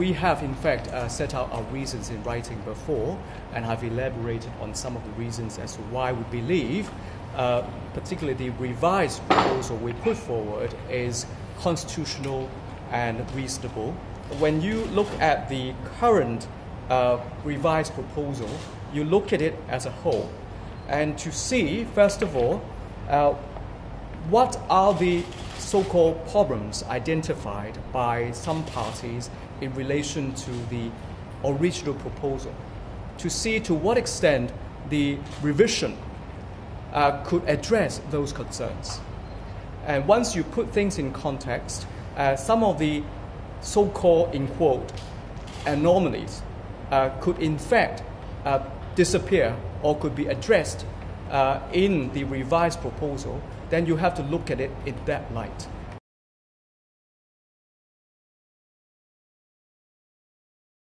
we have, in fact, uh, set out our reasons in writing before, and have elaborated on some of the reasons as to why we believe, uh, particularly the revised proposal we put forward, is constitutional and reasonable. When you look at the current uh, revised proposal, you look at it as a whole, and to see, first of all, uh, what are the so called problems identified by some parties in relation to the original proposal, to see to what extent the revision uh, could address those concerns. And once you put things in context, uh, some of the so called, in quote, anomalies uh, could in fact uh, disappear or could be addressed uh, in the revised proposal, then you have to look at it in that light.